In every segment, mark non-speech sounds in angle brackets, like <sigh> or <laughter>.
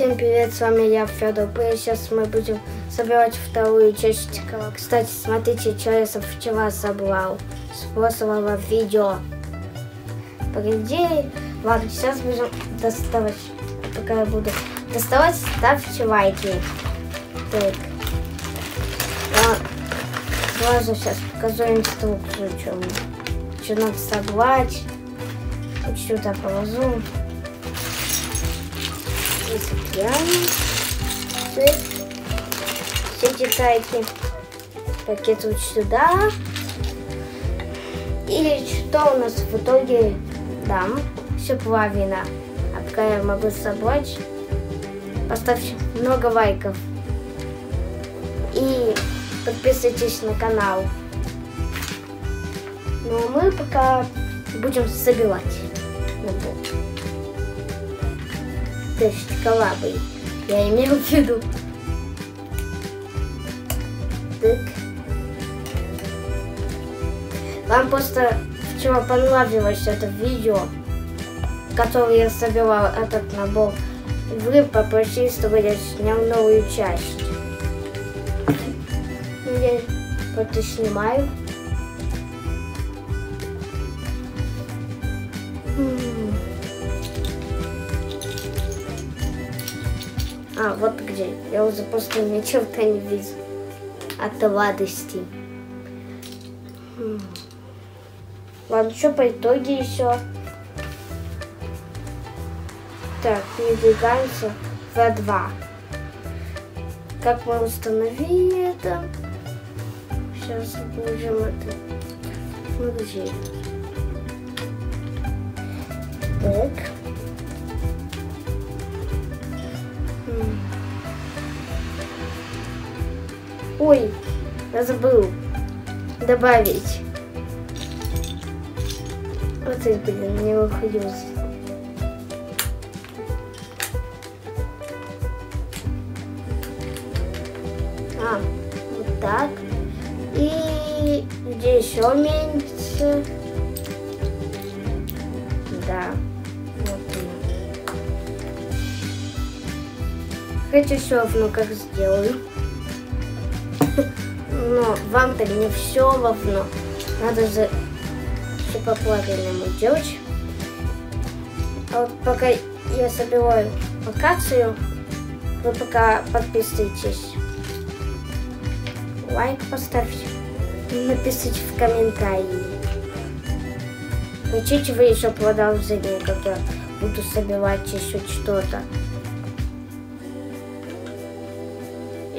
Всем привет, с вами я, Федор И сейчас мы будем собирать вторую часть. Кстати, смотрите, что я вчера собрал с прошлого видео. Погоди, ладно, сейчас будем доставать. Пока я буду доставать, ставьте лайки. Так. Я сразу сейчас покажу инструкцию, что, что надо собрать. Вот сюда положу цепляем все детальки. Пакет вот сюда. И что у нас в итоге дам? Все половина. А пока я могу собрать, поставьте много лайков. И подписывайтесь на канал. Ну а мы пока будем собирать. Ну, то есть коллабой. Я имел в виду. Так. Вам просто вчера понравилось это видео, которое я собирал этот набор. Вы попросили, чтобы я снял новую часть. Я это снимаю. А, вот где. Я уже просто ничего-то не вижу. От радости. Ладно, что по итоге еще? Так, передвигаемся в 2 Как мы установили это? Сейчас будем это... Ну, где? Так. Ой, я забыл добавить. Вот это, блин, не выходил. А, вот так. И где еще меньше? Да. Вот Хочу все равно как сделаю но вам-то не все равно. Надо же все по-правильному делать. А вот пока я собираю локацию, вы пока подписывайтесь. Лайк поставьте. Напишите в комментарии. Хотите вы еще продолжение, я буду собирать еще что-то.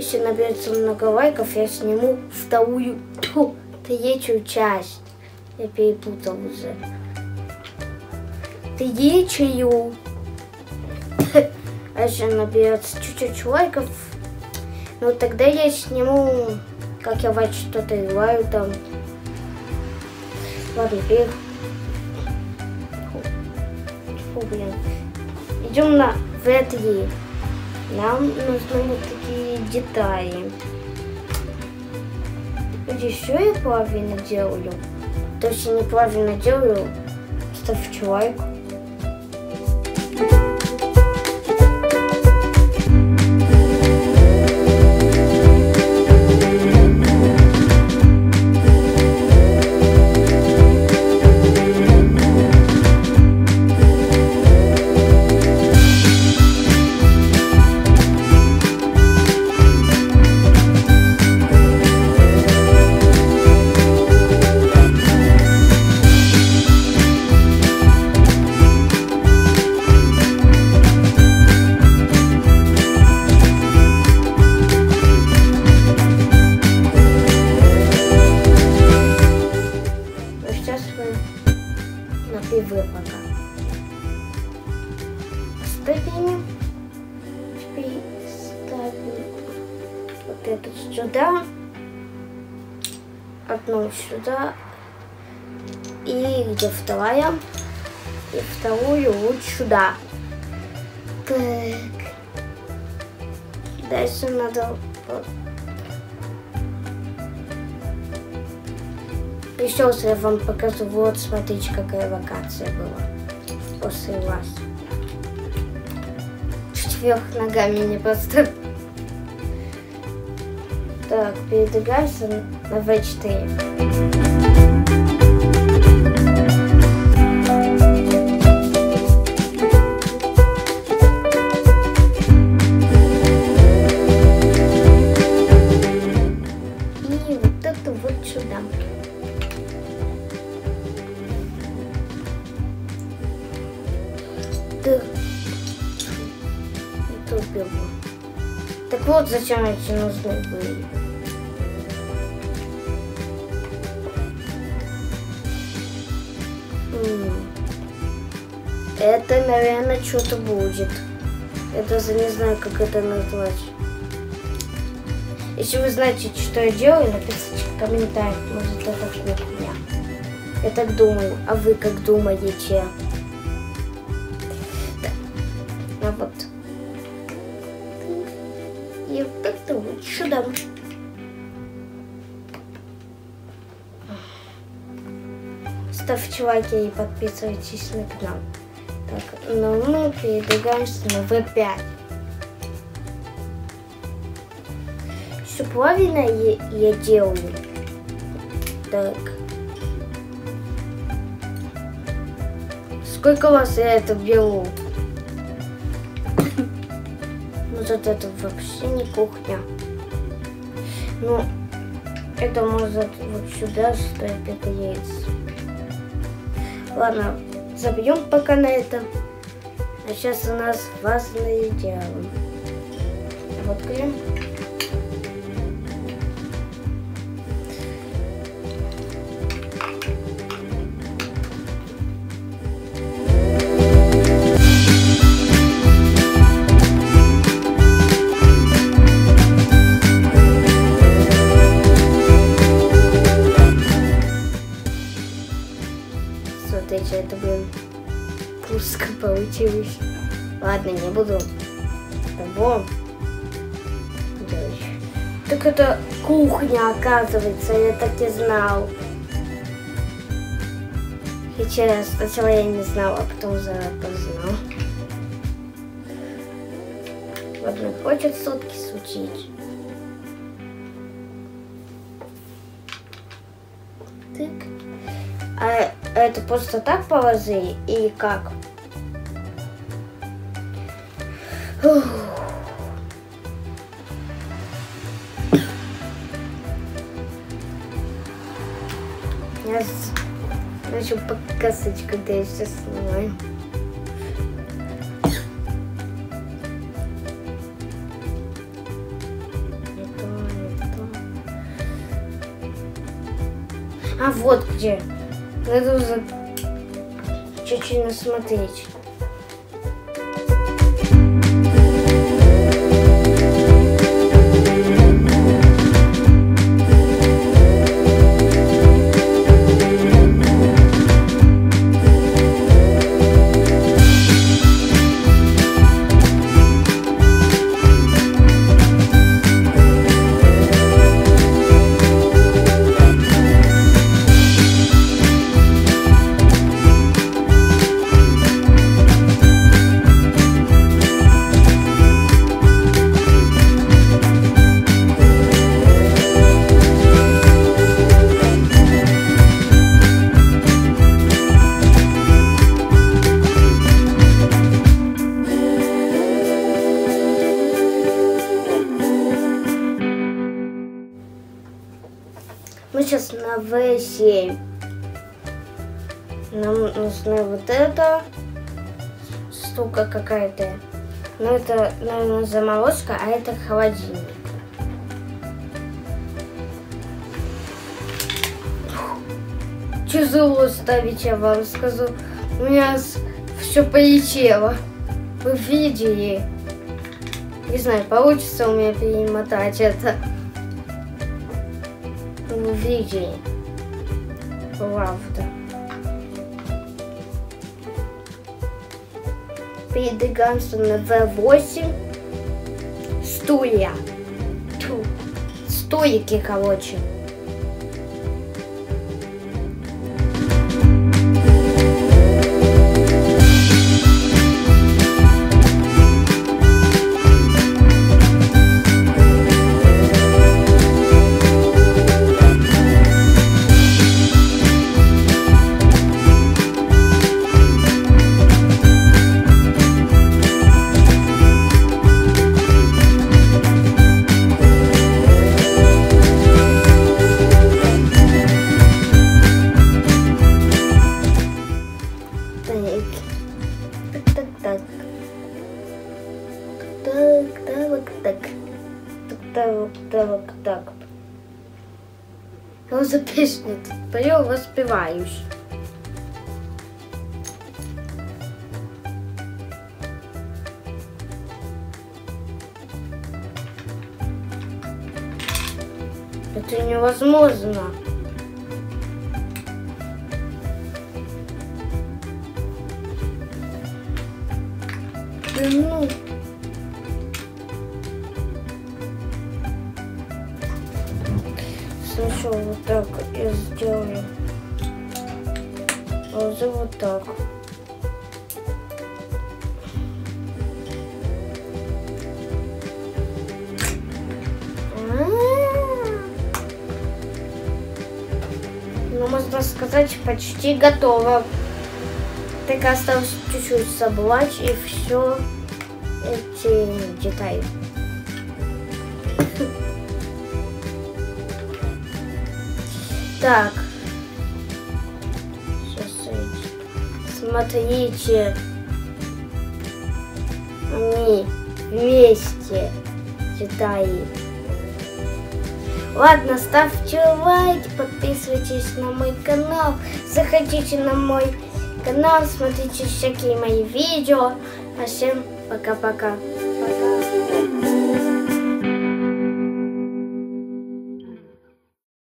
Если наберется много лайков, я сниму вторую, ту, третью часть. Я перепутал уже. Третью. <laughs> А если наберется чуть-чуть лайков, ну тогда я сниму, как я вас что-то играю там. Ладно, теперь. Фу, блин. Идем на V3. Нам нужны вот такие детали. Еще я правильно делаю. То есть неправильно делаю, ставьте лайк. Этот сюда. Одну сюда. И где вторая? И вторую вот сюда. Так. Дальше надо Еще я вам покажу. Вот, смотрите, какая локация была после вас. Чуть вверх ногами не просто. Так, передвигаемся на В4. Зачем эти нужны были. Это, наверное, что-то будет. Я даже не знаю, как это назвать. Если вы знаете, что я делаю, напишите в комментариях. Может, это кухня. Я так думаю. А вы как думаете? Это вот сюда. Ставьте лайки и подписывайтесь на канал. Так, но мы передвигаемся на V5. Все правильно я, я делаю. Так. Сколько раз я это беру? Может это вообще не кухня. Ну, это может вот сюда стоит приклеиться. Ладно, забьем пока на это. А сейчас у нас важное дело. Вот крем. Блин, пуско получилось. Ладно, не буду того. Так это кухня, оказывается, я так и знал. Хотя сначала я не знал, а потом запознал. Ладно, хочет сутки сучить. Так. Это просто так положи и как? Я начал показывать, когда я сейчас снимаю. А вот где. Надо уже чуть-чуть насмотреть. Мы сейчас на В7. Нам нужна вот эта штука какая-то. Ну, это, наверное, заморозка, а это холодильник. Тяжело ставить, я вам скажу. У меня все полетело. Вы видели? Не знаю, получится у меня перемотать это. Вы видели? Правда. Передвигаемся на V8. Стулья. Тьфу. Столики, короче. Що за пісня тут пою, розпіваюсь. Это невозможно. Да ну. Так я сделаю. Уже вот так. Ну, можно сказать, почти готово. Так осталось чуть-чуть собрать и все эти детали. Так. Сейчас смотрите. Они вместе детали. Ладно, ставьте лайк, подписывайтесь на мой канал, заходите на мой канал, смотрите всякие мои видео. А всем пока-пока. Пока.